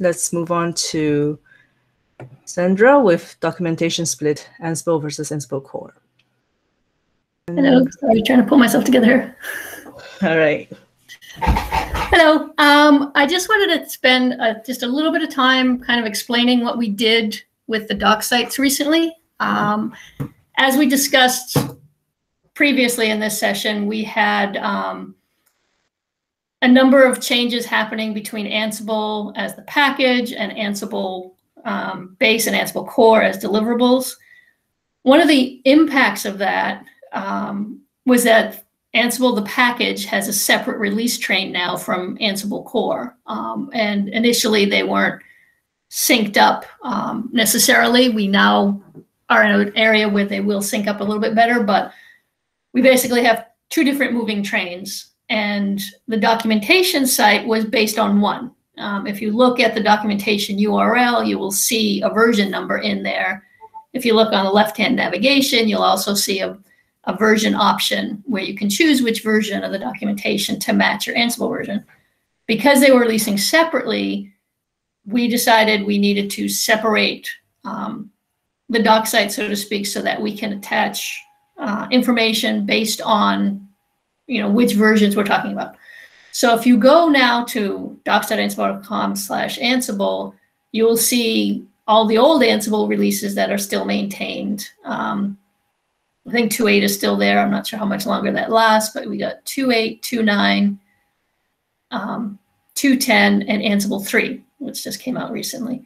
let's move on to Sandra with documentation split, Ansible versus Ansible Core. Hello, sorry, trying to pull myself together here. All right. Hello. Um, I just wanted to spend uh, just a little bit of time kind of explaining what we did with the doc sites recently. Um, as we discussed previously in this session, we had um, a number of changes happening between Ansible as the package and Ansible um, base and Ansible core as deliverables. One of the impacts of that um, was that Ansible, the package, has a separate release train now from Ansible core. Um, and initially they weren't synced up um, necessarily. We now are in an area where they will sync up a little bit better, but we basically have two different moving trains. And the documentation site was based on one. Um, if you look at the documentation URL, you will see a version number in there. If you look on the left-hand navigation, you'll also see a, a version option where you can choose which version of the documentation to match your Ansible version. Because they were releasing separately, we decided we needed to separate um, the doc site, so to speak, so that we can attach uh, information based on, you know, which versions we're talking about. So if you go now to docs.ansible.com slash Ansible, you will see all the old Ansible releases that are still maintained. Um, I think 2.8 is still there. I'm not sure how much longer that lasts, but we got 2.8, 2.9, um, 2.10, and Ansible 3, which just came out recently.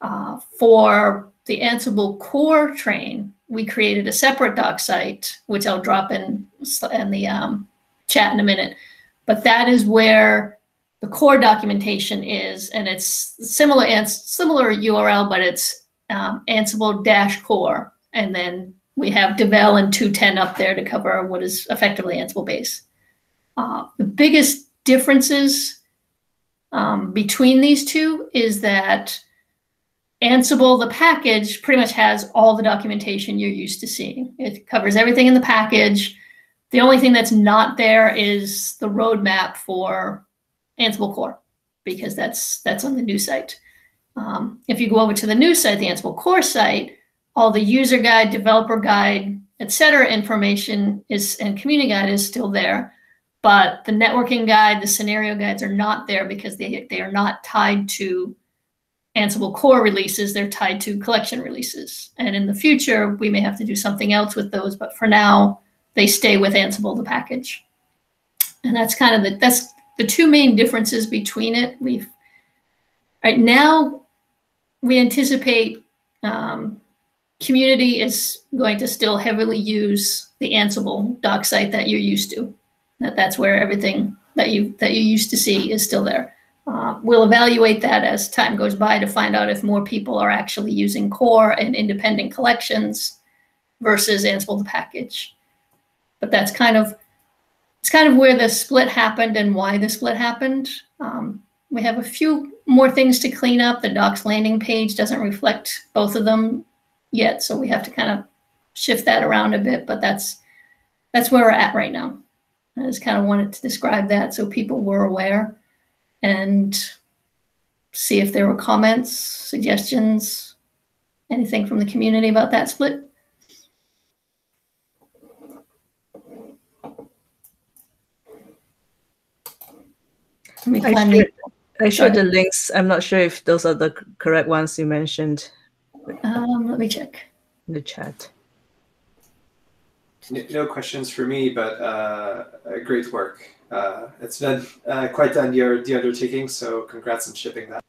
Uh, for the Ansible core train, we created a separate doc site, which I'll drop in in the um, chat in a minute. But that is where the core documentation is, and it's similar and similar URL, but it's um, Ansible dash core, and then we have Devel and 210 up there to cover what is effectively Ansible base. Uh, the biggest differences um, between these two is that Ansible, the package, pretty much has all the documentation you're used to seeing. It covers everything in the package. The only thing that's not there is the roadmap for Ansible Core, because that's that's on the new site. Um, if you go over to the new site, the Ansible Core site, all the user guide, developer guide, etc. information is and community guide is still there, but the networking guide, the scenario guides are not there because they they are not tied to Ansible core releases, they're tied to collection releases. And in the future, we may have to do something else with those, but for now, they stay with Ansible, the package. And that's kind of the, that's the two main differences between it. We've, right now, we anticipate um, community is going to still heavily use the Ansible doc site that you're used to. That that's where everything that you that you used to see is still there. Uh, we'll evaluate that as time goes by to find out if more people are actually using core and independent collections versus Ansible the package. But that's kind of it's kind of where the split happened and why the split happened. Um, we have a few more things to clean up. The docs landing page doesn't reflect both of them yet, so we have to kind of shift that around a bit. But that's that's where we're at right now. I just kind of wanted to describe that so people were aware and see if there were comments, suggestions, anything from the community about that split. Let me I shared, I shared the links. I'm not sure if those are the correct ones you mentioned. Um, let me check. In the chat. No questions for me, but uh, great work uh, it's been uh, quite done the undertaking. So congrats on shipping that.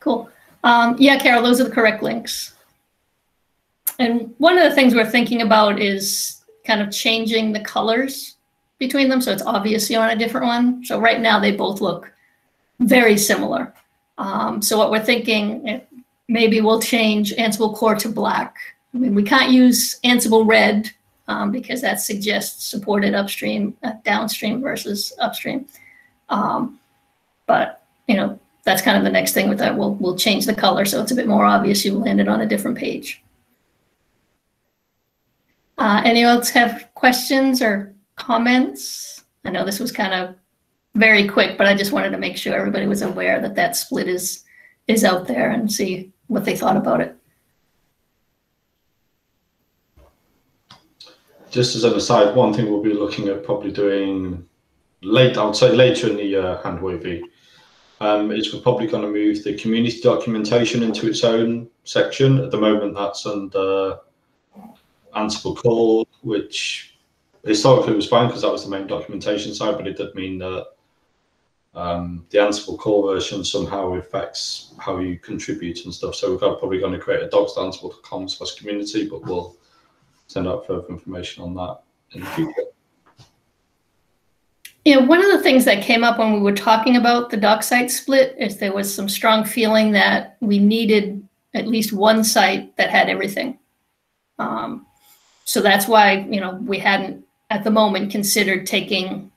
Cool. Um, yeah, Carol, those are the correct links. And one of the things we're thinking about is kind of changing the colors between them so it's obvious you're on a different one. So right now they both look very similar. Um, so what we're thinking, eh, maybe we'll change Ansible Core to black. I mean, we can't use Ansible Red um, because that suggests supported upstream, uh, downstream versus upstream. Um, but you know, that's kind of the next thing with that. We'll we'll change the color so it's a bit more obvious you landed on a different page. Uh, any else have questions or comments? I know this was kind of very quick, but I just wanted to make sure everybody was aware that that split is is out there and see what they thought about it. Just as an aside, one thing we'll be looking at probably doing late, I would say later in the year, hand wavy, um, is we're probably going to move the community documentation into its own section. At the moment, that's under Ansible core, which historically was fine because that was the main documentation side, but it did mean that um, the Ansible core version somehow affects how you contribute and stuff. So we're probably going to create a docs.ansible.com slash community, but we'll send out further information on that in the future. Know, one of the things that came up when we were talking about the doc site split is there was some strong feeling that we needed at least one site that had everything. Um, so that's why, you know, we hadn't at the moment considered taking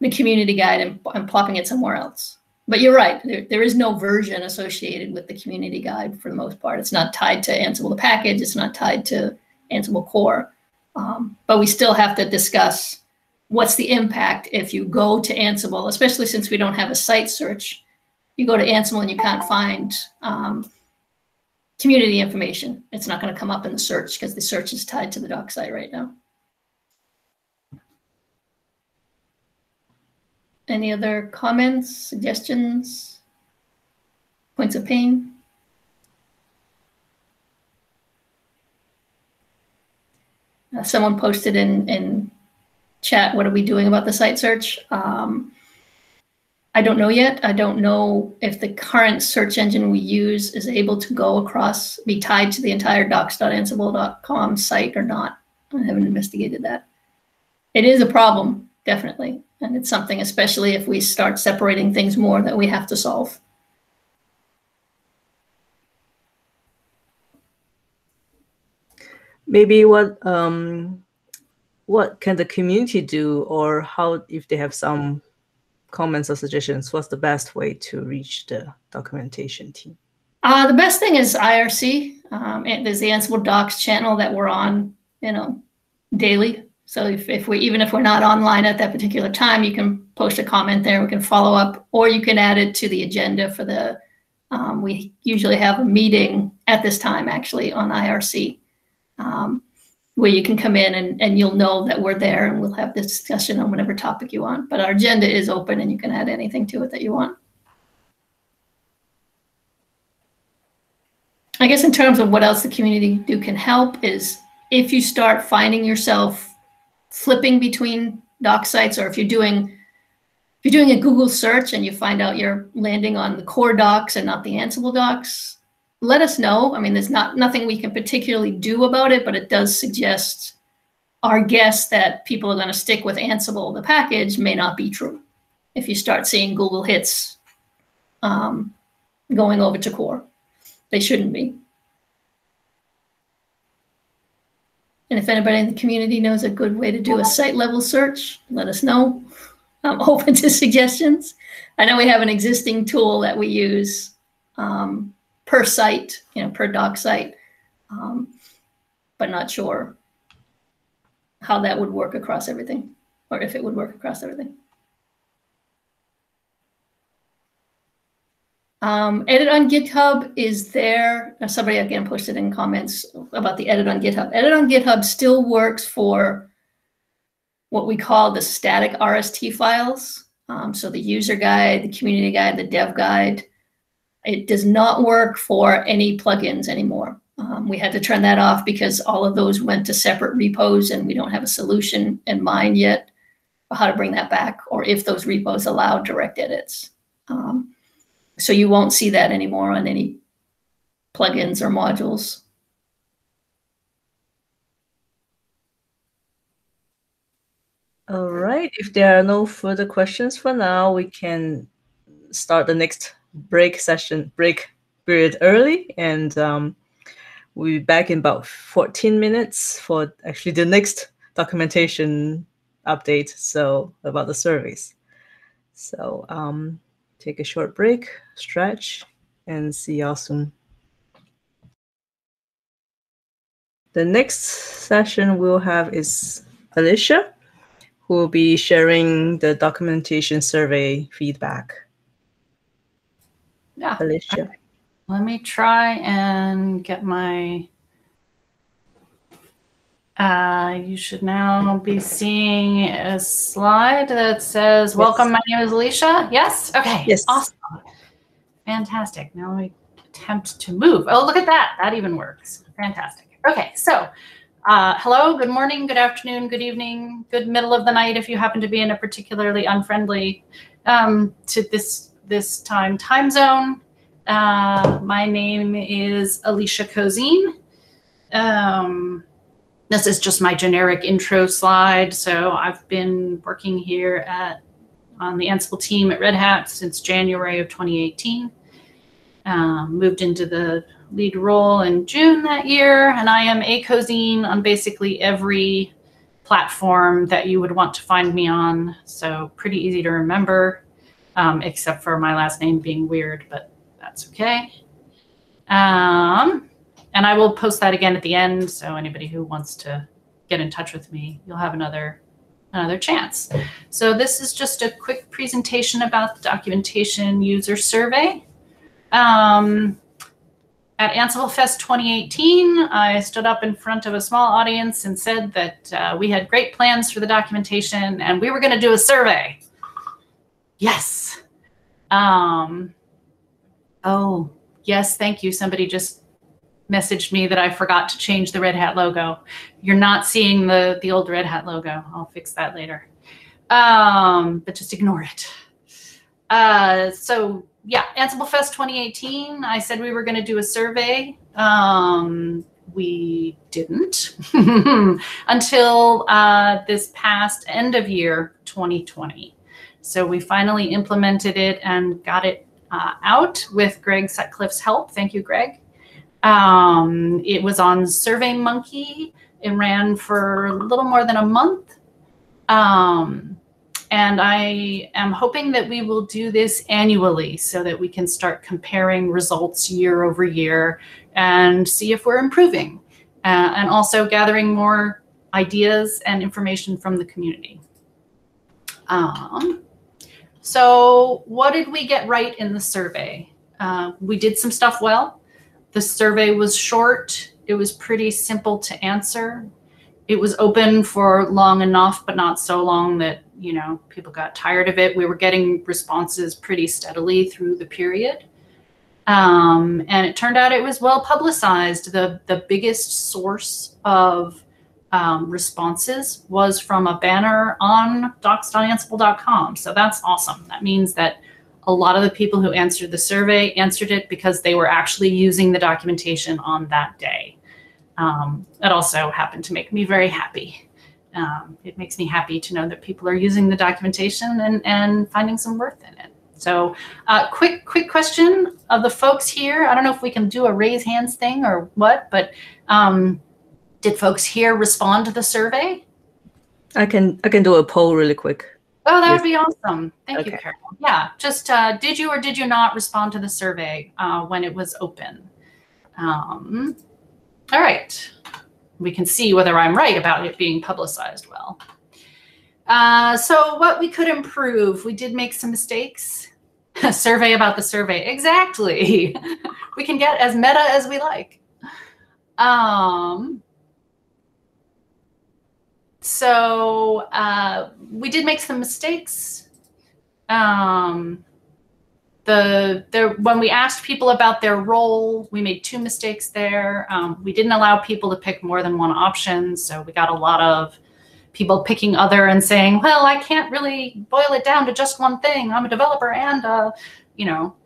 the community guide and, and plopping it somewhere else. But you're right, there, there is no version associated with the community guide for the most part. It's not tied to Ansible the package, it's not tied to Ansible core. Um, but we still have to discuss what's the impact if you go to Ansible, especially since we don't have a site search. You go to Ansible and you can't find um, community information. It's not going to come up in the search because the search is tied to the doc site right now. Any other comments, suggestions, points of pain? Someone posted in, in chat, what are we doing about the site search? Um, I don't know yet. I don't know if the current search engine we use is able to go across, be tied to the entire docs.ansible.com site or not. I haven't investigated that. It is a problem, definitely. And it's something, especially if we start separating things more, that we have to solve. Maybe what um, what can the community do, or how if they have some comments or suggestions, what's the best way to reach the documentation team? Uh, the best thing is IRC. Um, there's the Ansible Docs channel that we're on, you know, daily. So if, if we even if we're not online at that particular time, you can post a comment there. We can follow up, or you can add it to the agenda for the. Um, we usually have a meeting at this time actually on IRC um, where you can come in and, and you'll know that we're there and we'll have this discussion on whatever topic you want. But our agenda is open and you can add anything to it that you want. I guess in terms of what else the community do can help is if you start finding yourself flipping between doc sites or if you're doing if you're doing a Google search and you find out you're landing on the core docs and not the Ansible docs, let us know. I mean, there's not nothing we can particularly do about it, but it does suggest our guess that people are going to stick with Ansible, the package, may not be true. If you start seeing Google hits um, going over to core, they shouldn't be. And if anybody in the community knows a good way to do a site level search, let us know. I'm open to suggestions. I know we have an existing tool that we use um, per site, you know, per doc site, um, but not sure how that would work across everything or if it would work across everything. Um, edit on GitHub is there. Somebody again posted in comments about the edit on GitHub. Edit on GitHub still works for what we call the static RST files. Um, so the user guide, the community guide, the dev guide. It does not work for any plugins anymore. Um, we had to turn that off because all of those went to separate repos and we don't have a solution in mind yet for how to bring that back or if those repos allow direct edits. Um, so you won't see that anymore on any plugins or modules. All right. If there are no further questions for now, we can start the next break session, break period early, and um, we'll be back in about 14 minutes for actually the next documentation update. So about the surveys. So um, take a short break, stretch, and see y'all soon. The next session we'll have is Alicia, who will be sharing the documentation survey feedback. Yeah. Alicia. Let me try and get my. Uh, you should now be seeing a slide that says, Welcome, my name is Alicia. Yes? Okay. Yes. Awesome. Fantastic. Now we attempt to move. Oh, look at that. That even works. Fantastic. Okay. So, uh, hello, good morning, good afternoon, good evening, good middle of the night if you happen to be in a particularly unfriendly um, to this this time time zone. Uh, my name is Alicia Cozine. Um, this is just my generic intro slide. So I've been working here at on the Ansible team at Red Hat since January of 2018. Um, moved into the lead role in June that year, and I am a Cozine on basically every platform that you would want to find me on. So pretty easy to remember, um, except for my last name being weird, but that's okay. Um, and I will post that again at the end. So anybody who wants to get in touch with me, you'll have another another chance. So this is just a quick presentation about the documentation user survey. Um, at Ansible Fest 2018, I stood up in front of a small audience and said that uh, we had great plans for the documentation and we were going to do a survey. Yes. Um, oh, yes, thank you. Somebody just messaged me that I forgot to change the Red Hat logo. You're not seeing the, the old Red Hat logo. I'll fix that later. Um, but just ignore it. Uh, so yeah, Ansible Fest 2018, I said we were going to do a survey. Um, we didn't until uh, this past end of year 2020. So we finally implemented it and got it uh, out with Greg Sutcliffe's help. Thank you, Greg. Um, it was on SurveyMonkey. It ran for a little more than a month. Um, and I am hoping that we will do this annually so that we can start comparing results year over year and see if we're improving uh, and also gathering more ideas and information from the community. Um, so what did we get right in the survey? Uh, we did some stuff well. The survey was short. It was pretty simple to answer. It was open for long enough, but not so long that, you know, people got tired of it. We were getting responses pretty steadily through the period. Um, and it turned out it was well publicized. The, the biggest source of um, responses was from a banner on docs.ansible.com. So that's awesome. That means that a lot of the people who answered the survey answered it because they were actually using the documentation on that day. Um, it also happened to make me very happy. Um, it makes me happy to know that people are using the documentation and, and finding some worth in it. So uh, quick, quick question of the folks here. I don't know if we can do a raise hands thing or what, but um, did folks here respond to the survey? I can I can do a poll really quick. Oh, that would be awesome. Thank you, Okay. Carol. Yeah, just uh, did you or did you not respond to the survey uh, when it was open? Um, all right. We can see whether I'm right about it being publicized well. Uh, so what we could improve, we did make some mistakes. A survey about the survey. Exactly. we can get as meta as we like. Um, so uh, we did make some mistakes. Um, the when we asked people about their role, we made two mistakes there. Um, we didn't allow people to pick more than one option, so we got a lot of people picking other and saying, "Well, I can't really boil it down to just one thing. I'm a developer and uh, you know."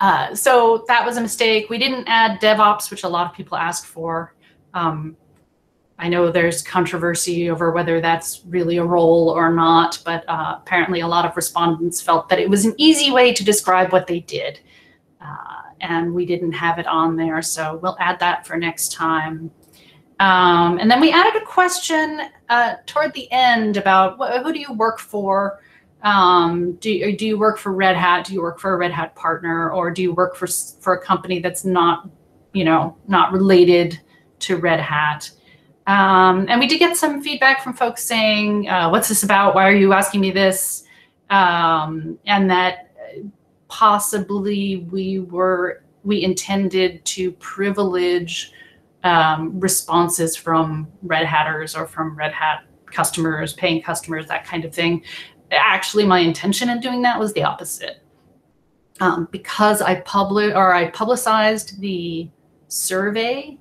Uh, so that was a mistake. We didn't add DevOps, which a lot of people asked for. Um, I know there's controversy over whether that's really a role or not, but uh, apparently a lot of respondents felt that it was an easy way to describe what they did. Uh, and we didn't have it on there, so we'll add that for next time. Um, and then we added a question uh, toward the end about wh- who do you work for? Um, do, you- do you work for Red Hat? Do you work for a Red Hat partner? Or do you work for, for a company that's not, you know, not related to Red Hat? Um, and we did get some feedback from folks saying, uh, "What's this about? Why are you asking me this?" Um, and that possibly we were we intended to privilege um, responses from Red Hatters or from Red Hat customers, paying customers, that kind of thing. Actually, my intention in doing that was the opposite. Um, because I public or I publicized the survey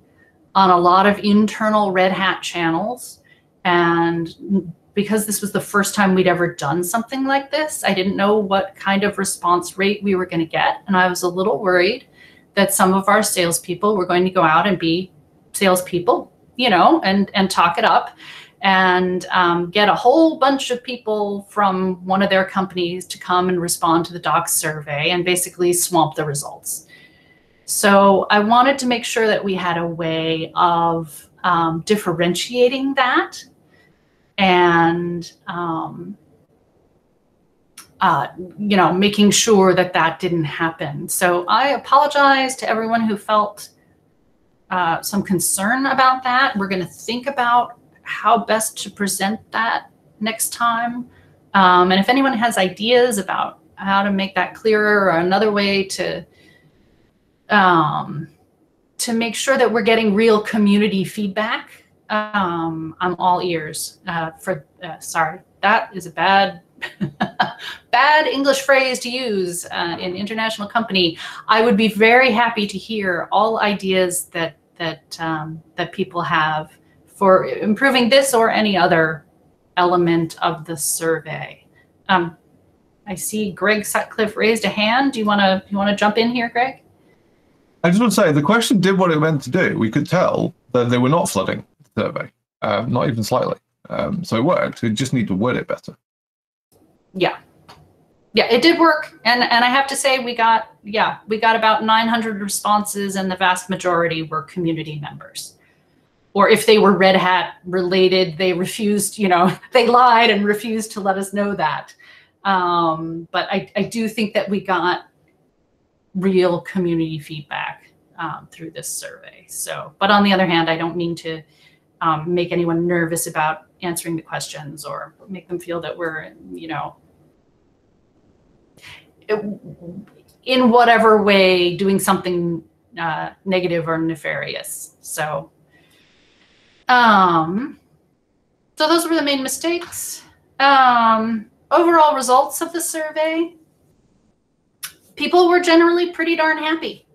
on a lot of internal Red Hat channels, and because this was the first time we'd ever done something like this, I didn't know what kind of response rate we were going to get, and I was a little worried that some of our salespeople were going to go out and be salespeople, you know, and and talk it up and um, get a whole bunch of people from one of their companies to come and respond to the docs survey and basically swamp the results. So I wanted to make sure that we had a way of um, differentiating that and um, uh, you know making sure that that didn't happen. So I apologize to everyone who felt uh, some concern about that. We're going to think about how best to present that next time. Um, and if anyone has ideas about how to make that clearer or another way to um, to make sure that we're getting real community feedback, um, I'm all ears. Uh, for uh, sorry, that is a bad bad English phrase to use uh, in international company. I would be very happy to hear all ideas that that um, that people have for improving this or any other element of the survey. Um, I see Greg Sutcliffe raised a hand. Do you want to you want to jump in here, Greg? I just want to say the question did what it meant to do. We could tell that they were not flooding the survey, um, not even slightly. Um, so it worked. We just need to word it better. Yeah, yeah, it did work, and and I have to say we got yeah we got about 900 responses, and the vast majority were community members or if they were Red Hat related, they refused, you know, they lied and refused to let us know that. Um, but I, I do think that we got real community feedback um, through this survey. So, but on the other hand, I don't mean to um, make anyone nervous about answering the questions or make them feel that we're, you know, in whatever way doing something uh, negative or nefarious. So um, so those were the main mistakes. Um, overall results of the survey, people were generally pretty darn happy.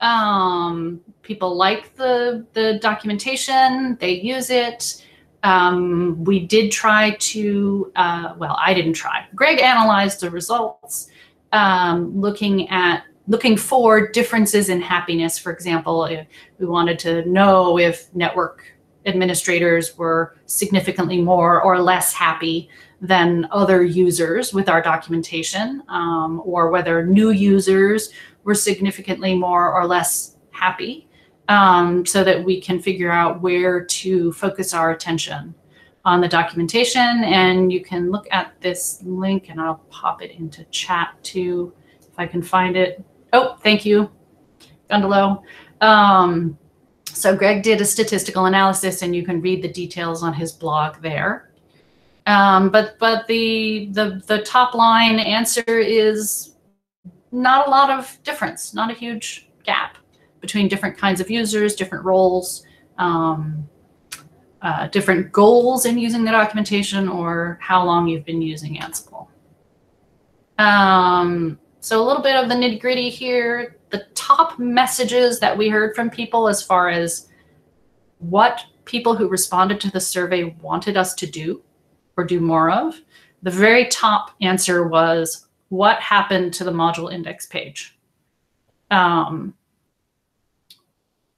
Um, people like the, the documentation, they use it. Um, we did try to, uh, well, I didn't try. Greg analyzed the results, um, looking at looking for differences in happiness. For example, if we wanted to know if network administrators were significantly more or less happy than other users with our documentation, um, or whether new users were significantly more or less happy, um, so that we can figure out where to focus our attention on the documentation. And you can look at this link, and I'll pop it into chat too, if I can find it. Oh, thank you, Gundalow. Um, so Greg did a statistical analysis, and you can read the details on his blog there. Um, but but the the the top line answer is not a lot of difference, not a huge gap between different kinds of users, different roles, um, uh, different goals in using the documentation, or how long you've been using Ansible. Um, so a little bit of the nitty gritty here the top messages that we heard from people as far as what people who responded to the survey wanted us to do or do more of, the very top answer was what happened to the module index page. Um,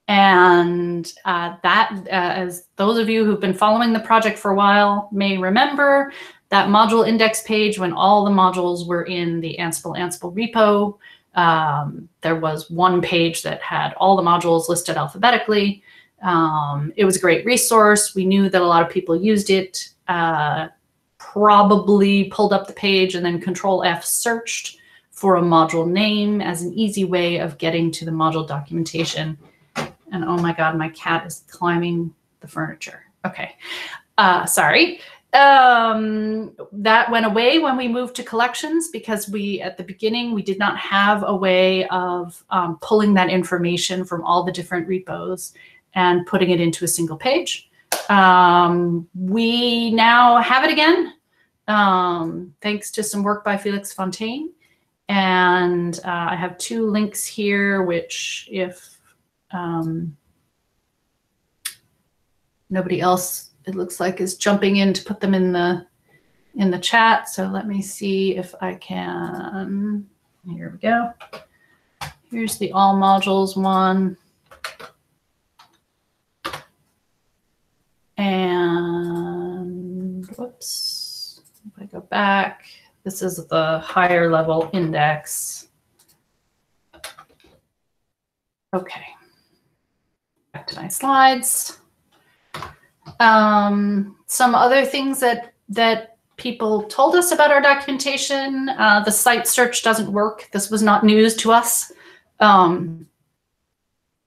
and uh, that, uh, as those of you who've been following the project for a while may remember, that module index page when all the modules were in the Ansible Ansible repo um, there was one page that had all the modules listed alphabetically. Um, it was a great resource. We knew that a lot of people used it. Uh, probably pulled up the page and then Control F searched for a module name as an easy way of getting to the module documentation. And oh my God, my cat is climbing the furniture. Okay. Uh, sorry. Um, that went away when we moved to collections because we, at the beginning, we did not have a way of um, pulling that information from all the different repos and putting it into a single page. Um, we now have it again, um, thanks to some work by Felix Fontein. And uh, I have two links here, which if um, nobody else, it looks like, is jumping in to put them in the in the chat. So let me see if I can. Here we go. Here's the all modules one. And whoops, if I go back, this is the higher level index. Okay, back to my slides. Um, some other things that that people told us about our documentation. Uh, the site search doesn't work. This was not news to us. Um,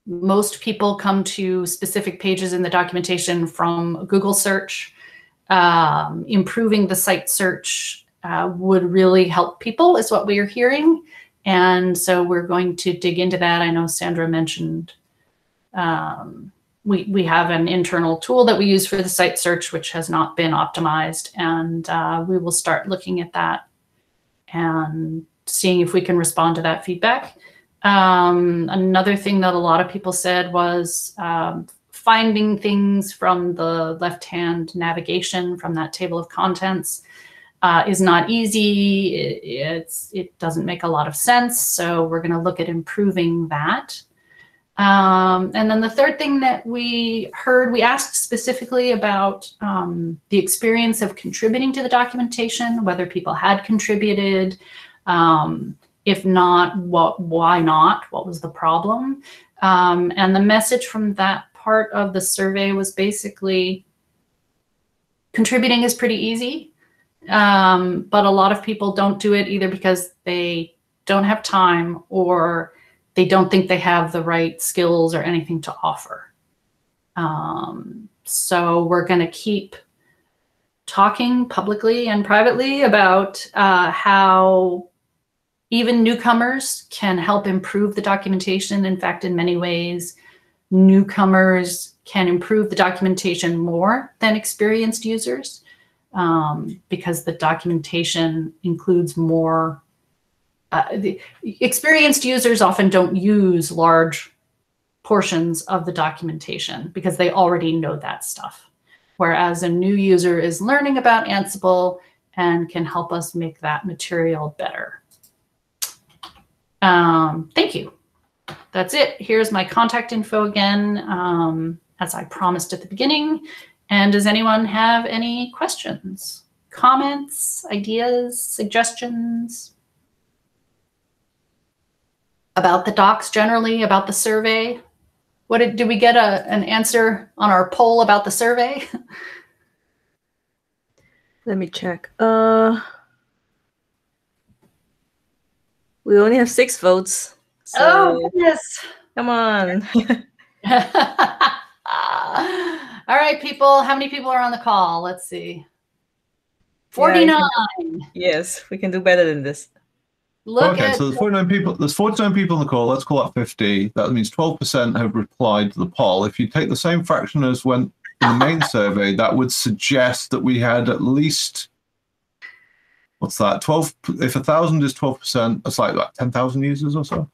most people come to specific pages in the documentation from Google search. Um, improving the site search uh, would really help people is what we are hearing. And so we're going to dig into that. I know Sandra mentioned um, we, we have an internal tool that we use for the site search, which has not been optimized. And uh, we will start looking at that and seeing if we can respond to that feedback. Um, another thing that a lot of people said was um, finding things from the left-hand navigation from that table of contents uh, is not easy. It, it doesn't make a lot of sense. So we're going to look at improving that. Um, and then the third thing that we heard, we asked specifically about um, the experience of contributing to the documentation, whether people had contributed, um, if not, what, why not? What was the problem? Um, and the message from that part of the survey was basically contributing is pretty easy, um, but a lot of people don't do it either because they don't have time or they don't think they have the right skills or anything to offer. Um, so we're going to keep talking publicly and privately about uh, how even newcomers can help improve the documentation. In fact, in many ways, newcomers can improve the documentation more than experienced users um, because the documentation includes more. Uh, the experienced users often don't use large portions of the documentation because they already know that stuff. Whereas a new user is learning about Ansible and can help us make that material better. Um, thank you. That's it. Here's my contact info again, um, as I promised at the beginning. And does anyone have any questions, comments, ideas, suggestions about the docs generally, about the survey? What did, did we get a, an answer on our poll about the survey? Let me check. Uh, we only have six votes. So oh, goodness. Come on. All right, people. How many people are on the call? Let's see. 49. Yeah, yes, we can do better than this. Look okay, at so there's 49 people. There's 49 people on the call. Let's call that 50. That means 12% have replied to the poll. If you take the same fraction as went in the main survey, that would suggest that we had at least what's that? 12. If a thousand is 12%, it's like what, 10,000 users or so.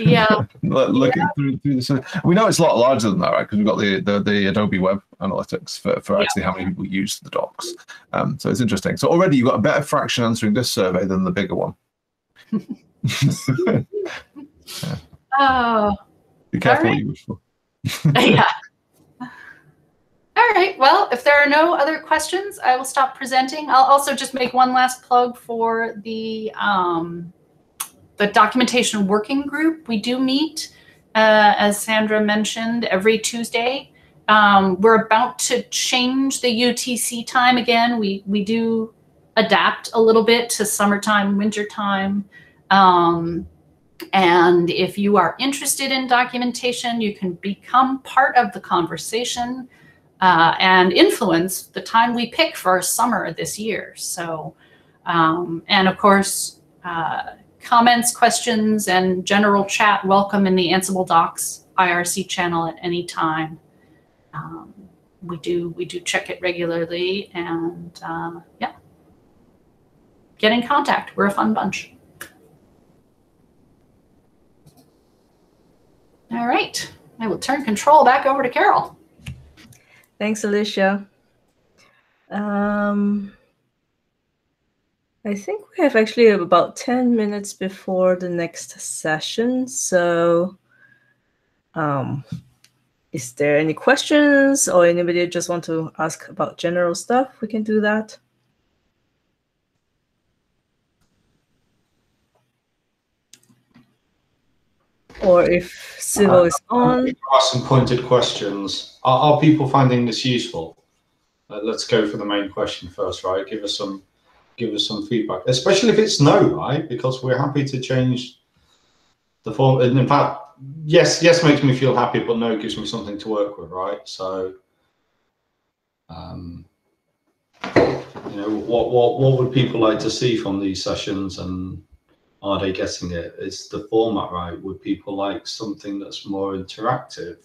yeah. Looking yeah. through, through this, we know it's a lot larger than that, right? Because we've got the, the, the Adobe Web Analytics for, for actually how many people use the docs. Um, so it's interesting. So already you've got a better fraction answering this survey than the bigger one. yeah. Oh. Be careful right. what you wish for. yeah. All right. Well, if there are no other questions, I will stop presenting. I'll also just make one last plug for the um, the documentation working group. We do meet, uh, as Sandra mentioned, every Tuesday. Um, we're about to change the UTC time again. We we do adapt a little bit to summertime, wintertime. Um, and if you are interested in documentation, you can become part of the conversation uh, and influence the time we pick for our summer this year. So, um, and of course, uh, comments, questions, and general chat welcome in the Ansible Docs IRC channel at any time. Um, we do we do check it regularly, and uh, yeah, get in contact. We're a fun bunch. All right, I will turn control back over to Carol. Thanks, Alicia. Um, I think we have actually about 10 minutes before the next session. So um, is there any questions or anybody just want to ask about general stuff? We can do that. Or if Sivel is on. Ask some pointed questions. Are, are people finding this useful? Uh, let's go for the main question first, right? Give us some, give us some feedback, especially if it's no, right? Because we're happy to change the form. And in fact, yes, yes makes me feel happy, but no gives me something to work with, right? So, um, you know, what what what would people like to see from these sessions, and are they getting it? Is the format right? Would people like something that's more interactive?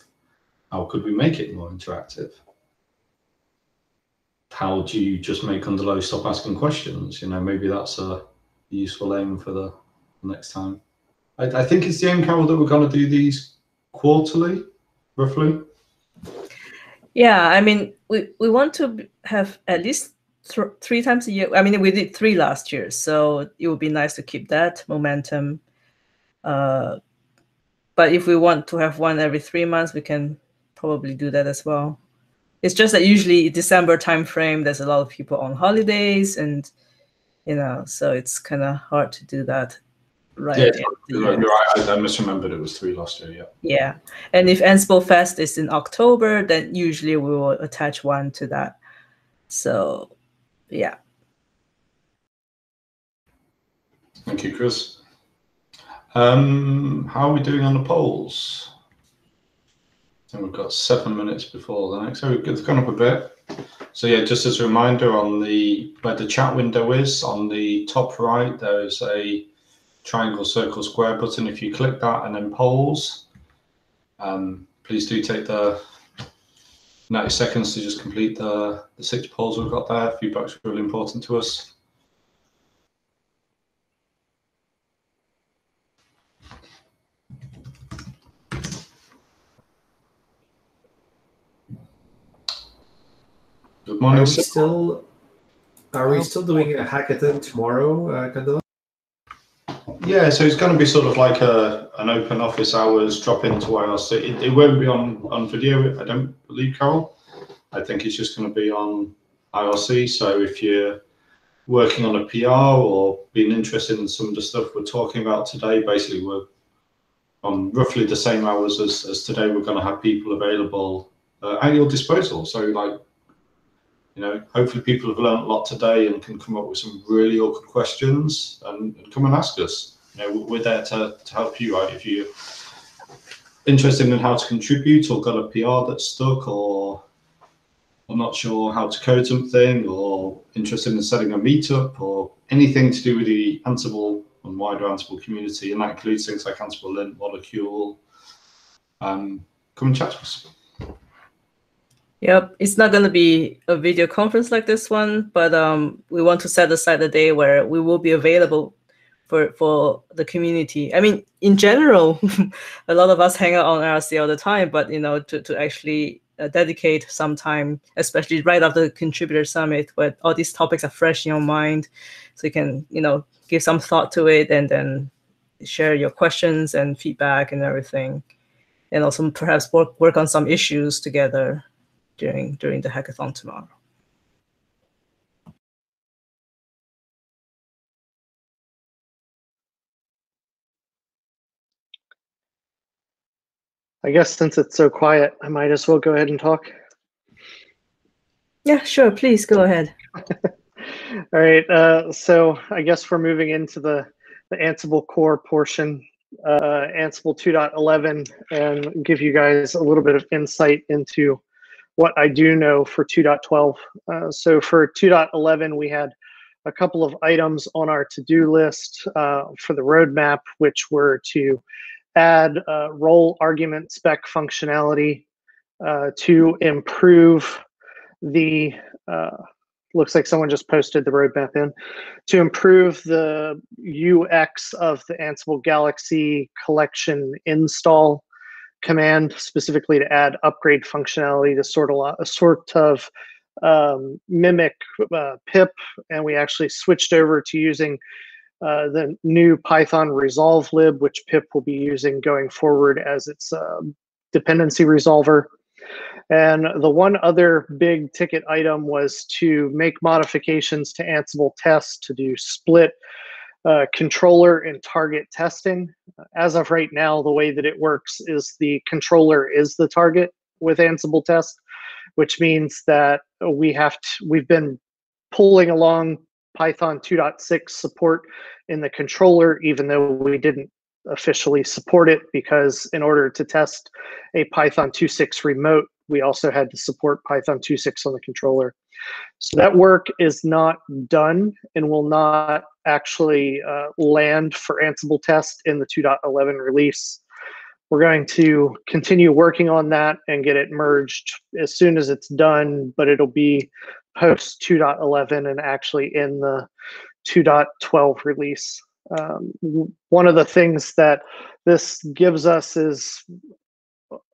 How could we make it more interactive? How do you just make Gundalow stop asking questions? You know, maybe that's a useful aim for the next time. I, I think it's the aim, Carol, that we're going to do these quarterly, roughly. Yeah, I mean, we, we want to have at least th three times a year. I mean, we did three last year, so it would be nice to keep that momentum. Uh, but if we want to have one every three months, we can probably do that as well. It's just that usually December timeframe, there's a lot of people on holidays, and you know, so it's kind of hard to do that right. Yeah, you're right. I, I misremembered it was three last year. Yeah. Yeah, and if Ansible Fest is in October, then usually we will attach one to that. So, yeah. Thank you, Chris. Um, how are we doing on the polls? And we've got seven minutes before the next. So it's gone up a bit. So yeah, just as a reminder on the where the chat window is on the top right, there is a triangle, circle, square button. If you click that and then polls, um, please do take the 90 seconds to just complete the, the six polls we've got there. Feedback's really important to us. Good morning. Are we still are we still doing a hackathon tomorrow, uh? Yeah, so it's going to be sort of like a an open office hours drop into IRC. It, it won't be on on video, I don't believe, Carol. I think it's just going to be on IRC. So if you're working on a PR or being interested in some of the stuff we're talking about today, basically we're on roughly the same hours as, as today. We're going to have people available uh, at your disposal. So like you know, hopefully people have learned a lot today and can come up with some really awkward questions and, and come and ask us. Know, we're there to, to help you out if you're interested in how to contribute or got a PR that's stuck or I'm not sure how to code something or interested in setting a meetup or anything to do with the Ansible and wider Ansible community. And that includes things like Ansible Lint, Molecule. Um, come and chat to us. Yep, it's not going to be a video conference like this one, but um, we want to set aside a day where we will be available for for the community. I mean, in general, a lot of us hang out on IRC all the time, but you know, to to actually uh, dedicate some time, especially right after the contributor summit, where all these topics are fresh in your mind, so you can you know give some thought to it and then share your questions and feedback and everything, and also perhaps work work on some issues together during during the hackathon tomorrow. I guess since it's so quiet, I might as well go ahead and talk. Yeah, sure. Please go ahead. All right. Uh, so I guess we're moving into the, the Ansible core portion, uh, Ansible 2.11, and give you guys a little bit of insight into what I do know for 2.12. Uh, so for 2.11, we had a couple of items on our to-do list uh, for the roadmap, which were to add uh, role argument spec functionality uh, to improve the uh, looks like someone just posted the roadmap in to improve the UX of the Ansible Galaxy collection install command specifically to add upgrade functionality to sort of a sort of um, mimic uh, pip and we actually switched over to using uh, the new python resolvelib which pip will be using going forward as its uh, dependency resolver and the one other big ticket item was to make modifications to ansible tests to do split uh, controller and target testing. As of right now, the way that it works is the controller is the target with Ansible test, which means that we have to, we've been pulling along Python 2.6 support in the controller, even though we didn't officially support it because in order to test a Python 2.6 remote, we also had to support Python 2.6 on the controller. So that work is not done and will not actually uh, land for Ansible test in the 2.11 release. We're going to continue working on that and get it merged as soon as it's done, but it'll be post 2.11 and actually in the 2.12 release. Um, one of the things that this gives us is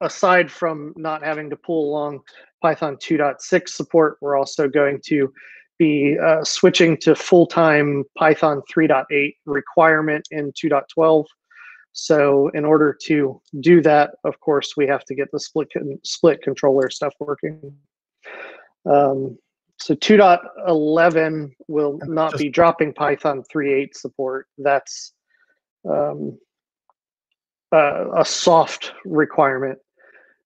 aside from not having to pull along Python 2.6 support, we're also going to be uh, switching to full-time Python 3.8 requirement in 2.12. So in order to do that, of course, we have to get the split split controller stuff working. Um, so 2.11 will not Just, be dropping Python 3.8 support. That's um, uh, a soft requirement.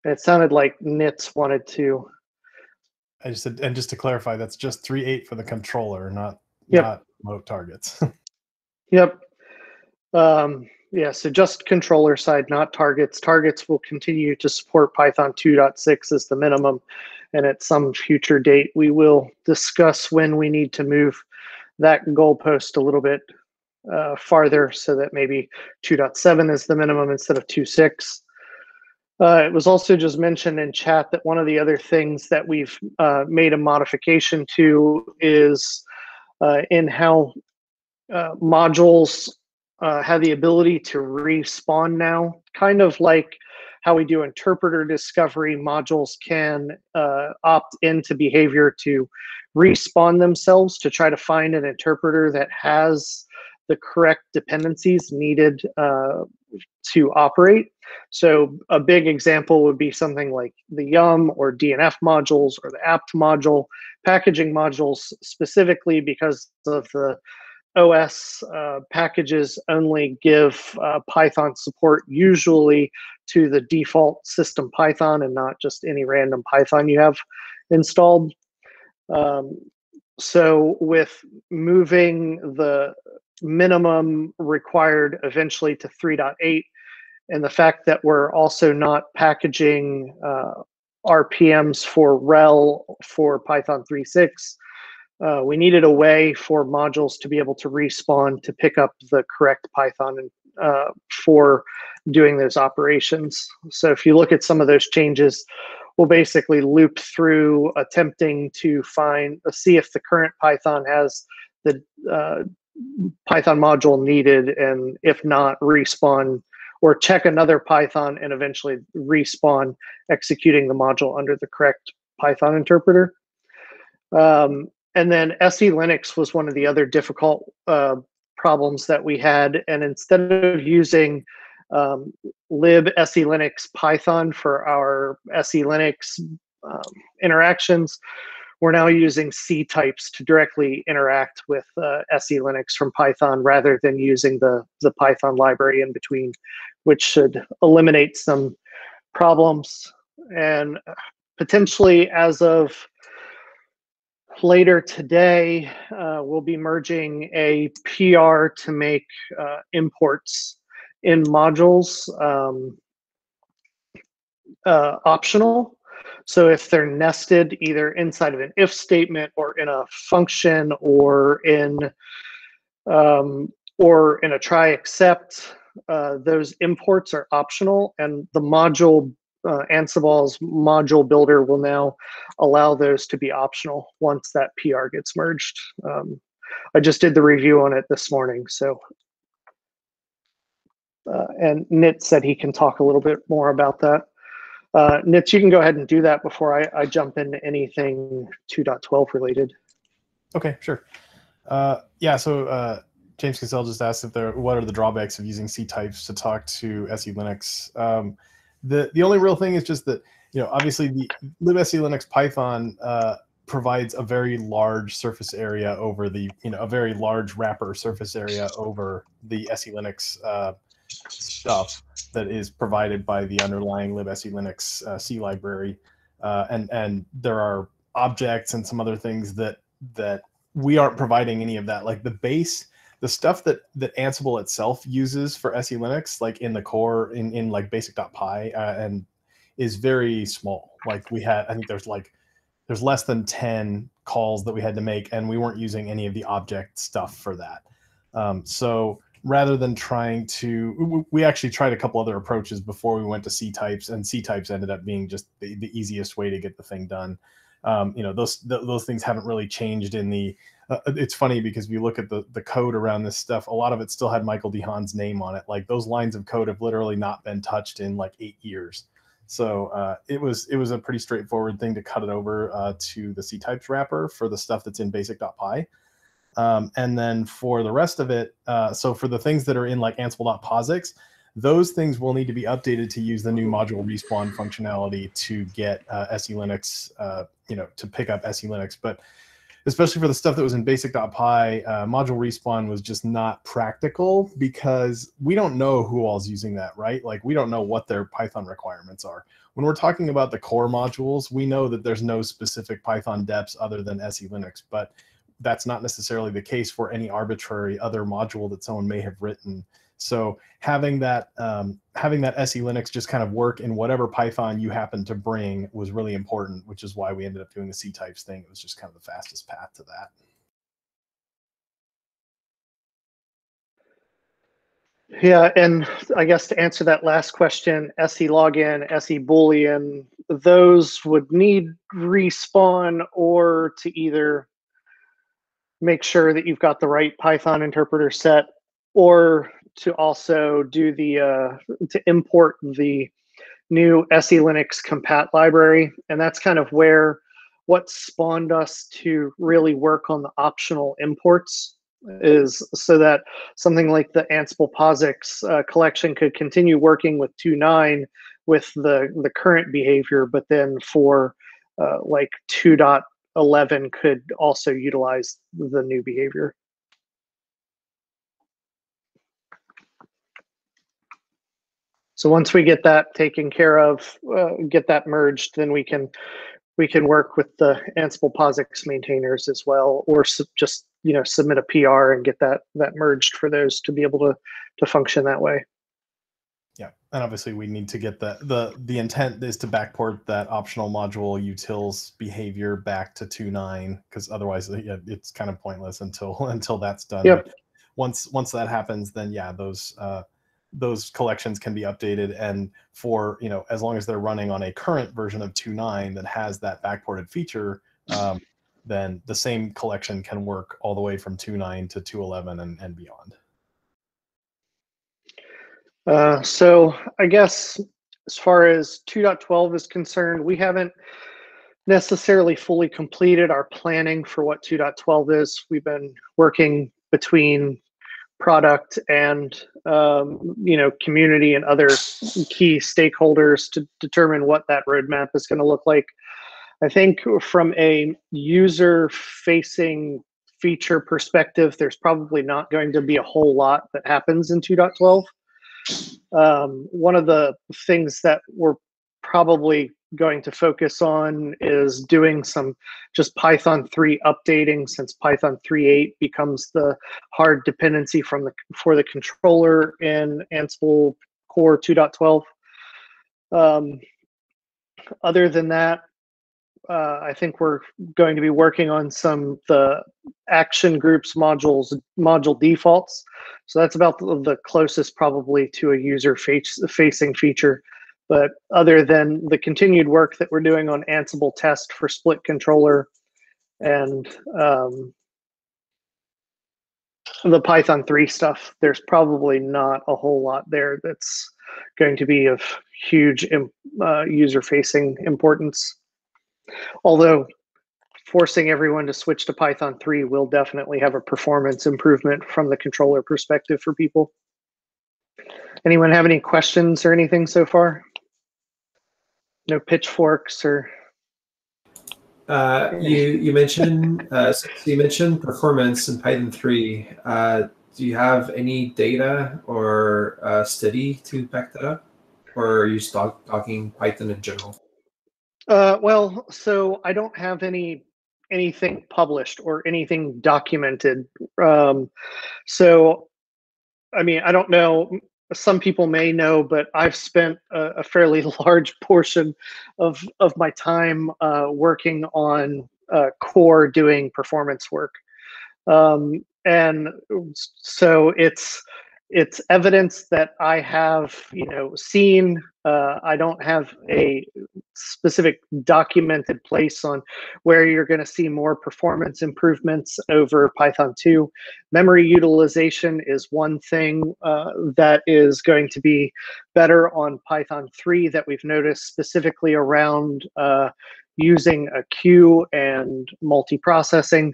It sounded like Nitz wanted to. I just said, and just to clarify, that's just three eight for the controller, not yep. not remote targets. yep. Um, yeah, so just controller side, not targets. Targets will continue to support Python 2.6 as the minimum, and at some future date, we will discuss when we need to move that goalpost a little bit uh, farther so that maybe 2.7 is the minimum instead of 2.6. Uh, it was also just mentioned in chat that one of the other things that we've uh, made a modification to is uh, in how uh, modules uh, have the ability to respawn now, kind of like how we do interpreter discovery, modules can uh, opt into behavior to respawn themselves to try to find an interpreter that has the correct dependencies needed uh, to operate. So a big example would be something like the Yum or DNF modules or the apt module, packaging modules specifically because of the OS uh, packages only give uh, Python support usually to the default system Python and not just any random Python you have installed. Um, so with moving the minimum required eventually to 3.8 and the fact that we're also not packaging uh, RPMs for RHEL for Python 3.6, uh, we needed a way for modules to be able to respawn to pick up the correct Python uh, for doing those operations. So if you look at some of those changes, we'll basically loop through attempting to find, uh, see if the current Python has the uh, Python module needed, and if not, respawn or check another Python and eventually respawn executing the module under the correct Python interpreter. Um, and then SE Linux was one of the other difficult uh, problems that we had. And instead of using um, lib SE Linux Python for our SE Linux um, interactions, we're now using C types to directly interact with uh, SE Linux from Python rather than using the, the Python library in between, which should eliminate some problems. And potentially as of later today, uh, we'll be merging a PR to make uh, imports in modules um, uh, optional. So if they're nested either inside of an if statement or in a function or in um, or in a try except, uh, those imports are optional and the module uh, Ansible's module builder will now allow those to be optional once that PR gets merged. Um, I just did the review on it this morning, so uh, and Nit said he can talk a little bit more about that. Uh, Nitz, you can go ahead and do that before I, I jump into anything 2.12 related. Okay, sure. Uh, yeah, so uh, James Cassell just asked if there what are the drawbacks of using C types to talk to SE Linux. Um, the the only real thing is just that you know obviously the libse Linux Python uh, provides a very large surface area over the you know a very large wrapper surface area over the SE Linux uh, stuff that is provided by the underlying libse Linux uh, C library, uh, and and there are objects and some other things that that we aren't providing any of that. Like the base, the stuff that that Ansible itself uses for SE Linux, like in the core in in like basic.py, uh, and is very small. Like we had, I think there's like there's less than 10 calls that we had to make and we weren't using any of the object stuff for that um, so rather than trying to we actually tried a couple other approaches before we went to c types and c types ended up being just the, the easiest way to get the thing done um, you know those th- those things haven't really changed in the uh, it's funny because if you look at the the code around this stuff a lot of it still had michael dehaan's name on it like those lines of code have literally not been touched in like eight years so uh, it was it was a pretty straightforward thing to cut it over uh, to the C types wrapper for the stuff that's in basic.py. Um, and then for the rest of it, uh, so for the things that are in like Ansible.POSIX, those things will need to be updated to use the new module respawn functionality to get uh, SE Linux, uh, you know, to pick up SE Linux. But especially for the stuff that was in basic.py, uh, module respawn was just not practical because we don't know who all's using that, right? Like we don't know what their Python requirements are. When we're talking about the core modules, we know that there's no specific Python deps other than SE Linux, but that's not necessarily the case for any arbitrary other module that someone may have written. So having that um, having that SE Linux just kind of work in whatever Python you happen to bring was really important, which is why we ended up doing the C types thing. It was just kind of the fastest path to that. Yeah, and I guess to answer that last question, SE login, SE boolean, those would need respawn or to either make sure that you've got the right Python interpreter set or to also do the uh, to import the new SE Linux compat library, and that's kind of where what spawned us to really work on the optional imports is so that something like the Ansible POSIX uh, collection could continue working with 2.9 with the the current behavior, but then for uh, like 2.11 could also utilize the new behavior. So once we get that taken care of, uh, get that merged, then we can we can work with the Ansible POSIX maintainers as well, or su- just you know submit a PR and get that that merged for those to be able to to function that way. Yeah, and obviously we need to get that the the intent is to backport that optional module utils behavior back to 2.9 because otherwise yeah, it's kind of pointless until until that's done. Yep. Once once that happens, then yeah, those uh, those collections can be updated. And for you know as long as they're running on a current version of 2.9 that has that backported feature um, then the same collection can work all the way from 2.9 to 2.11 and, and beyond. Uh, so i guess as far as 2.12 is concerned we haven't necessarily fully completed our planning for what 2.12 is. We've been working between product and um, you know community and other key stakeholders to determine what that roadmap is going to look like. I think from a user facing feature perspective there's probably not going to be a whole lot that happens in 2.12 um, one of the things that we're probably going to focus on is doing some just Python 3 updating since Python 3.8 becomes the hard dependency from the for the controller in Ansible Core 2.12. Um, other than that, uh, I think we're going to be working on some the action groups modules module defaults. So that's about the, closest probably to a user face, facing feature. But other than the continued work that we're doing on Ansible test for split controller and um, the Python 3 stuff, there's probably not a whole lot there that's going to be of huge uh, user facing importance. Although forcing everyone to switch to Python 3 will definitely have a performance improvement from the controller perspective for people. Anyone have any questions or anything so far? No pitchforks or uh, you you mentioned uh, so you mentioned performance in Python three. Uh, do you have any data or uh, study to back that up, or are you talk, talking Python in general? Uh, well, so I don't have any anything published or anything documented. Um, so, I mean, I don't know some people may know, but I've spent a, a fairly large portion of of my time uh, working on uh, core doing performance work, um, and so it's it's evidence that I have, you know, seen. Uh, I don't have a specific documented place on where you're going to see more performance improvements over Python 2. Memory utilization is one thing uh, that is going to be better on Python 3 that we've noticed specifically around uh, using a queue and multiprocessing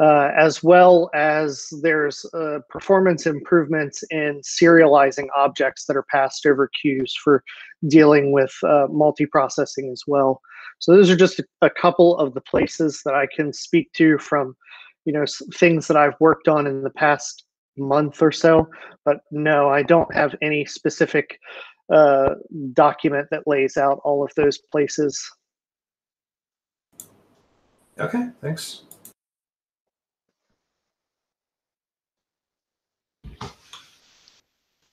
uh, as well as there's uh, performance improvements in serializing objects that are passed over queues for dealing with uh, multiprocessing as well. So those are just a, couple of the places that I can speak to from, you know, things that I've worked on in the past month or so. But no, I don't have any specific uh, document that lays out all of those places. Okay, thanks.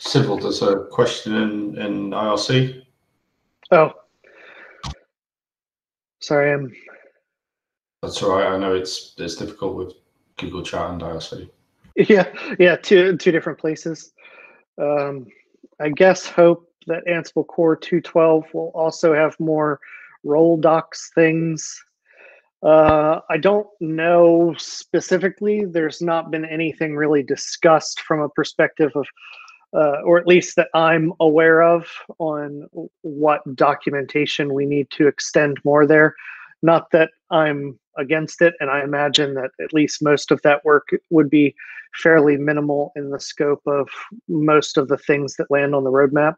Sivel, there's a question in, in IRC. Oh, sorry, I'm. That's all right. I know it's it's difficult with Google Chat and IRC. Yeah, yeah, two two different places. Um, I guess hope that Ansible Core 212 will also have more role docs things. Uh, I don't know specifically. There's not been anything really discussed from a perspective of uh, or at least that I'm aware of on what documentation we need to extend more there. Not that I'm against it, and I imagine that at least most of that work would be fairly minimal in the scope of most of the things that land on the roadmap.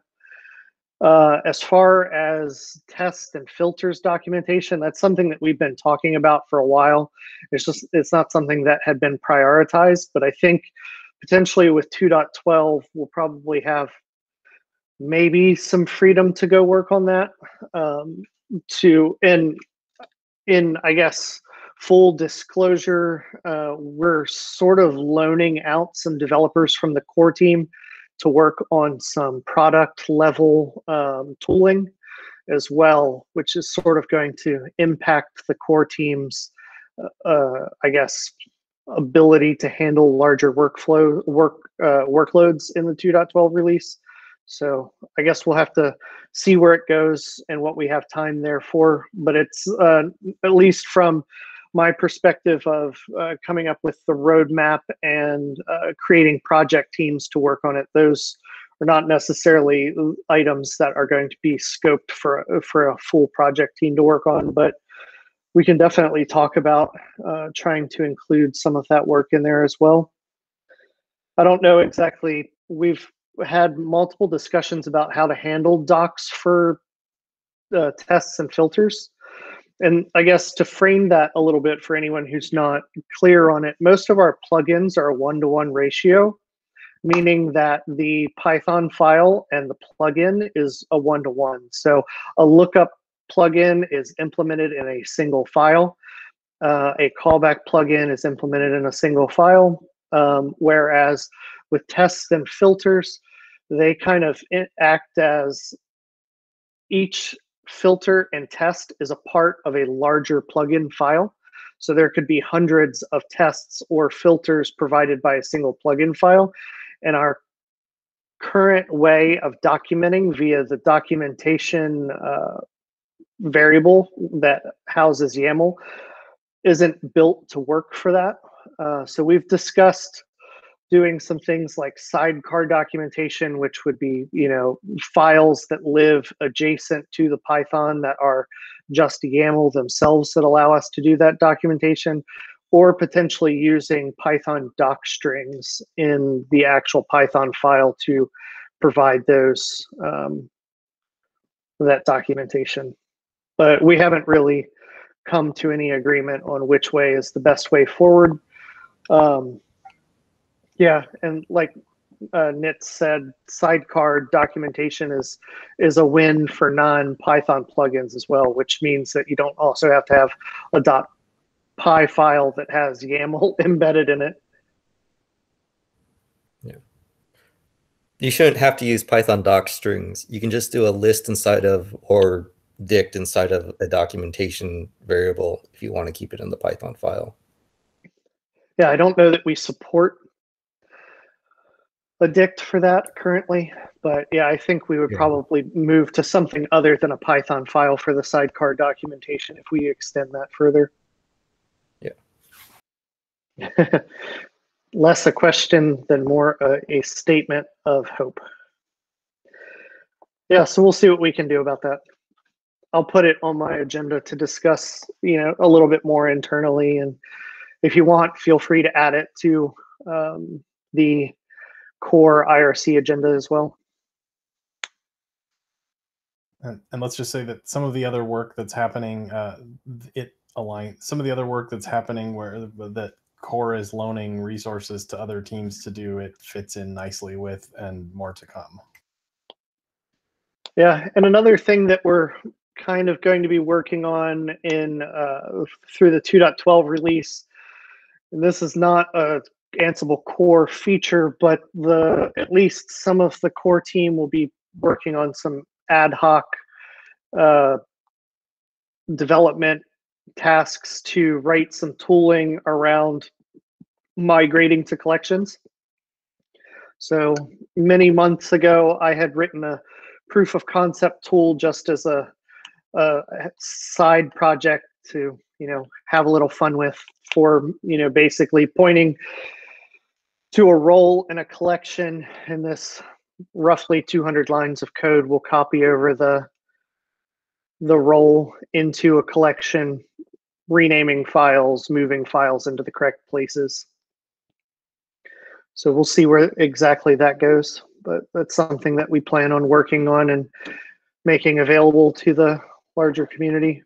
Uh, as far as test and filters documentation, that's something that we've been talking about for a while. It's just it's not something that had been prioritized, but I think potentially with 2.12, we'll probably have maybe some freedom to go work on that. Um, to and in I guess full disclosure, uh, we're sort of loaning out some developers from the core team to work on some product level um, tooling as well, which is sort of going to impact the core team's, uh, uh I guess, ability to handle larger workflow work uh, workloads in the 2.12 release. So I guess we'll have to see where it goes and what we have time there for. But it's uh, at least from my perspective of uh, coming up with the roadmap and uh, creating project teams to work on it. Those are not necessarily items that are going to be scoped for for a full project team to work on, but we can definitely talk about uh, trying to include some of that work in there as well. I don't know exactly. We've had multiple discussions about how to handle docs for uh, tests and filters. And I guess to frame that a little bit for anyone who's not clear on it, most of our plugins are a one to one ratio, meaning that the Python file and the plugin is a one to one. So a lookup plugin is implemented in a single file. Uh, a callback plugin is implemented in a single file, um, whereas with tests and filters, they kind of act as each filter and test is a part of a larger plugin file. So there could be hundreds of tests or filters provided by a single plugin file. And our current way of documenting via the documentation uh, variable that houses YAML isn't built to work for that. Uh, so we've discussed doing some things like sidecar documentation, which would be, you know, files that live adjacent to the Python that are just YAML themselves that allow us to do that documentation, or potentially using Python doc strings in the actual Python file to provide those um, that documentation. But we haven't really come to any agreement on which way is the best way forward. Um, yeah, and like uh, Nit said, sidecar documentation is is a win for non-Python plugins as well, which means that you don't also have to have a dot .py file that has YAML embedded in it. Yeah. You shouldn't have to use Python doc strings. You can just do a list inside of or dict inside of a documentation variable if you want to keep it in the Python file. Yeah, I don't know that we support a dict for that currently, but yeah, I think we would Yeah. probably move to something other than a Python file for the sidecar documentation if we extend that further. Yeah. Less a question than more a, a statement of hope. Yeah, so we'll see what we can do about that. I'll put it on my agenda to discuss, you know, a little bit more internally, and if you want, feel free to add it to um, the core IRC agenda as well. And, and let's just say that some of the other work that's happening, uh, it align some of the other work that's happening where that core is loaning resources to other teams to do, it fits in nicely with, and more to come. Yeah, and another thing that we're kind of going to be working on in uh, through the 2.12 release, and this is not a Ansible core feature, but the at least some of the core team will be working on some ad hoc uh, development tasks to write some tooling around migrating to collections. So many months ago, I had written a proof of concept tool just as a, a side project to you know have a little fun with for you know basically pointing to a role in a collection and this roughly 200 lines of code will copy over the the role into a collection renaming files moving files into the correct places. So we'll see where exactly that goes but that's something that we plan on working on and making available to the larger community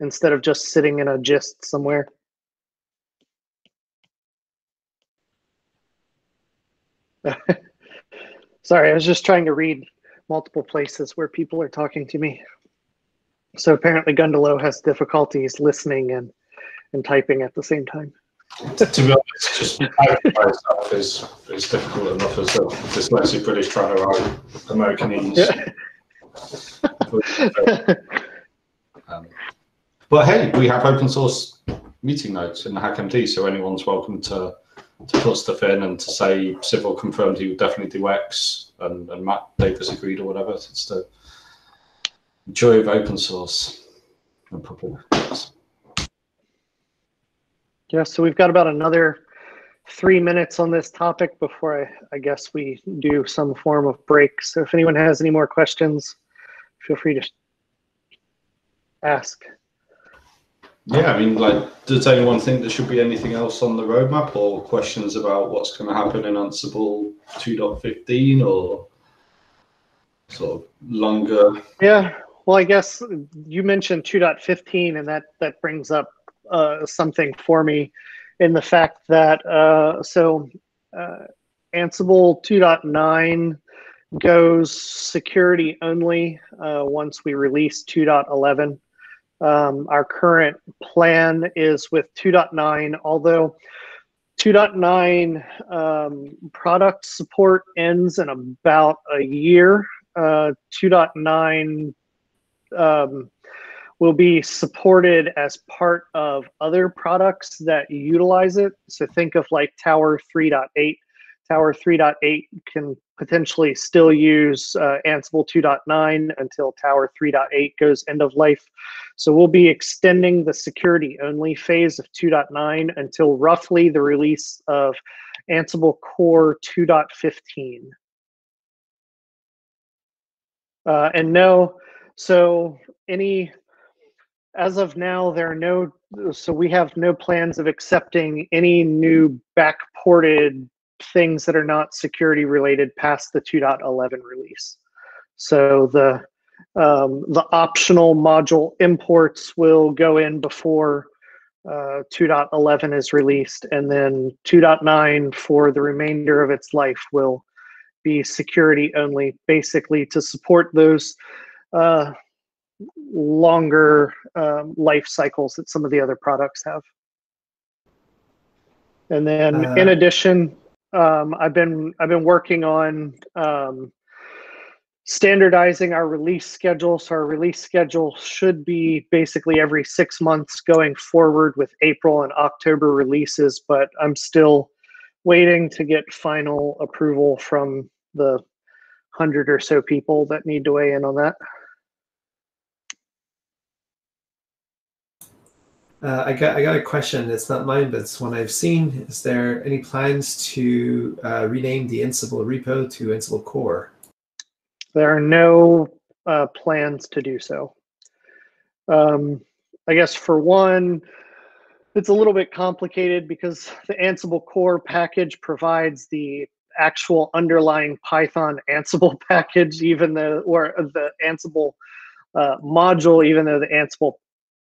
instead of just sitting in a gist somewhere Sorry, I was just trying to read multiple places where people are talking to me. So apparently Gundalow has difficulties listening and, and typing at the same time. to be honest, just typing by itself is, is difficult enough as a dyslexic British trying to write Americanese. Um, but hey, we have open source meeting notes in the HackMD, so anyone's welcome to to put stuff in and to say Sivel confirmed he would definitely do X and, and Matt they disagreed or whatever. It's the joy of open source and. Yeah, so we've got about another three minutes on this topic before I, I guess we do some form of break. So if anyone has any more questions, feel free to ask. Yeah, I mean, like, does anyone think there should be anything else on the roadmap or questions about what's going to happen in Ansible 2.15 or sort of longer? Yeah, well, I guess you mentioned 2.15, and that that brings up uh, something for me in the fact that uh, so uh, Ansible 2.9 goes security only uh, once we release 2.11. Um, our current plan is with 2.9, although 2.9 um, product support ends in about a year. Uh, 2.9 um, will be supported as part of other products that utilize it. So think of like Tower 3.8. Tower 3.8 can potentially still use uh, Ansible 2.9 until Tower 3.8 goes end of life. So we'll be extending the security only phase of 2.9 until roughly the release of Ansible Core 2.15. Uh, and no, so any, as of now, there are no, so we have no plans of accepting any new backported things that are not security related past the 2.11 release. So the um, the optional module imports will go in before uh, 2.11 is released, and then 2.9 for the remainder of its life will be security only, basically to support those uh, longer um, life cycles that some of the other products have. And then, Uh, in addition, um, I've been I've been working on um, standardizing our release schedule. So our release schedule should be basically every six months going forward with April and October releases, but I'm still waiting to get final approval from the hundred or so people that need to weigh in on that. Uh, I got I got a question. It's not mine, but it's one I've seen. Is there any plans to uh, rename the Ansible repo to Ansible Core? There are no uh, plans to do so. Um, I guess for one, it's a little bit complicated because the Ansible core package provides the actual underlying Python Ansible package, even though, or the Ansible uh, module, even though the Ansible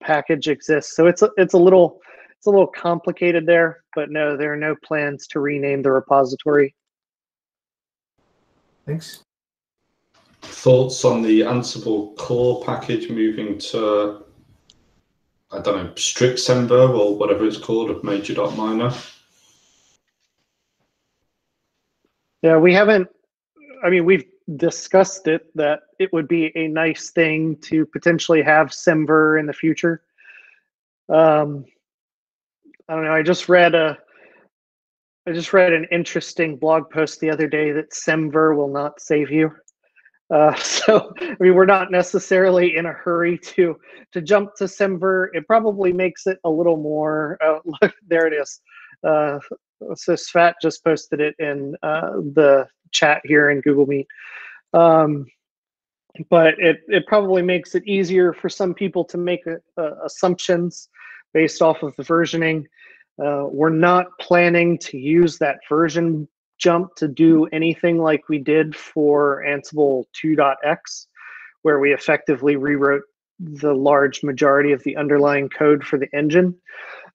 package exists. So it's a, it's a little it's a little complicated there, but no, there are no plans to rename the repository. Thanks. Thoughts on the Ansible core package moving to, I don't know, strict Semver or whatever it's called of major dot minor? Yeah, we haven't. I mean, we've discussed it that it would be a nice thing to potentially have Semver in the future. Um, I don't know. I just read a. I just read an interesting blog post the other day that Semver will not save you. Uh, so I mean, we're not necessarily in a hurry to to jump to Semver. It probably makes it a little more. Uh, look, there it is. Uh, so Svat just posted it in uh, the chat here in Google Meet. Um, but it, it probably makes it easier for some people to make uh, assumptions based off of the versioning. Uh, we're not planning to use that version jump to do anything like we did for Ansible 2.x, where we effectively rewrote the large majority of the underlying code for the engine.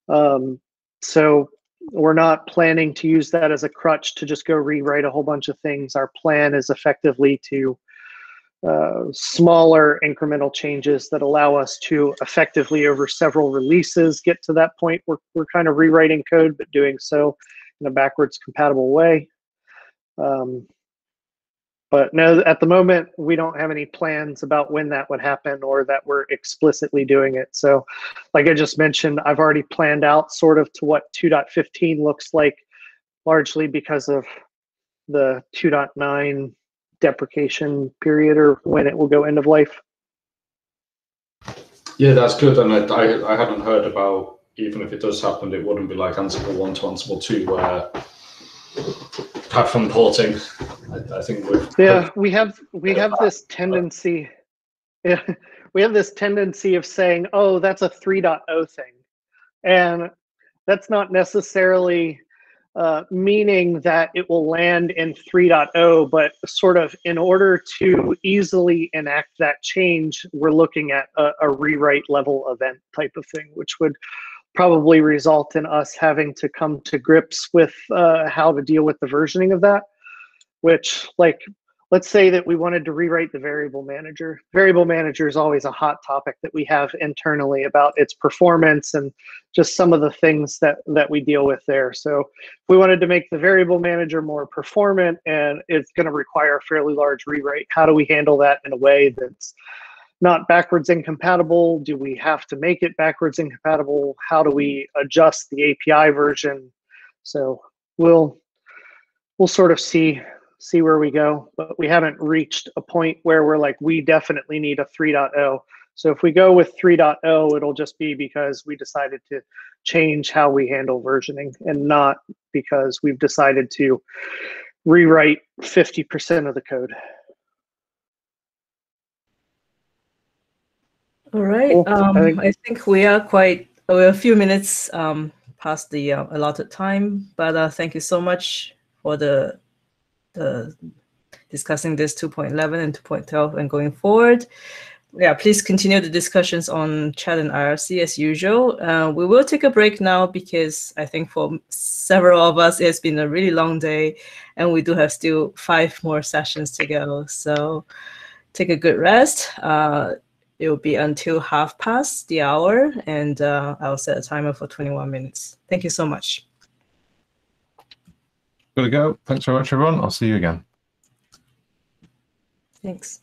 Um, so we're not planning to use that as a crutch to just go rewrite a whole bunch of things. Our plan is effectively to uh, smaller incremental changes that allow us to effectively over several releases get to that point we're, we're kind of rewriting code but doing so in a backwards compatible way um, but no at the moment we don't have any plans about when that would happen or that we're explicitly doing it so like i just mentioned i've already planned out sort of to what 2.15 looks like largely because of the 2.9 deprecation period or when it will go end of life. Yeah, that's good. And I, I, I hadn't heard about, even if it does happen, it wouldn't be like Ansible 1 to Ansible 2 where platform porting, I, I think we've. Yeah, we have we have this tendency. Yeah, we have this tendency of saying, "Oh, that's a 3.0 thing," and that's not necessarily uh, meaning that it will land in 3.0, but sort of in order to easily enact that change, we're looking at a, a, rewrite level event type of thing, which would probably result in us having to come to grips with uh, how to deal with the versioning of that. Which, like, let's say that we wanted to rewrite the variable manager. Variable manager is always a hot topic that we have internally about its performance and just some of the things that that we deal with there. So if we wanted to make the variable manager more performant and it's going to require a fairly large rewrite, how do we handle that in a way that's not backwards incompatible? Do we have to make it backwards incompatible? How do we adjust the API version? So we'll we'll sort of see see where we go, but we haven't reached a point where we're like we definitely need a 3.0. So if we go with 3.0, it'll just be because we decided to change how we handle versioning and not because we've decided to rewrite 50% of the code. All right. Um, I think- we are quite we're a few minutes um, past the uh, allotted time, but uh, thank you so much for the the discussing this 2.11 and 2.12 and going forward. Yeah, please continue the discussions on chat and IRC as usual. Uh, we will take a break now because I think for several of us it has been a really long day, and we do have still five more sessions to go. So take a good rest. Uh, it will be until half past the hour, and uh, I'll set a timer for 21 minutes. Thank you so much. Gotta go. Thanks very much, everyone. I'll see you again. Thanks.